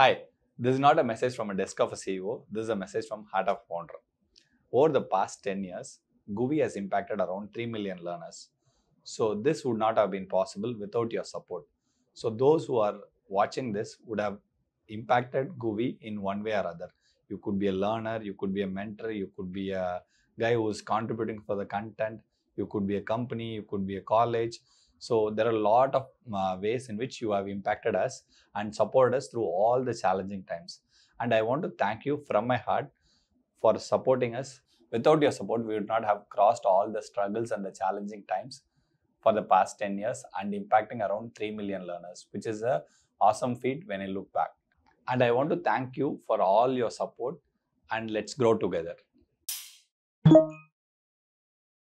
Hi, this is not a message from a desk of a CEO. This is a message from Heart of Founder. Over the past 10 years, GUVI has impacted around 3 million learners. So this would not have been possible without your support. So those who are watching this would have impacted GUVI in one way or other. You could be a learner, you could be a mentor, you could be a guy who's contributing for the content, you could be a company, you could be a college. So there are a lot of uh, ways in which you have impacted us and supported us through all the challenging times. And I want to thank you from my heart for supporting us. Without your support, we would not have crossed all the struggles and the challenging times for the past 10 years and impacting around 3 million learners, which is a awesome feat when I look back. And I want to thank you for all your support and let's grow together.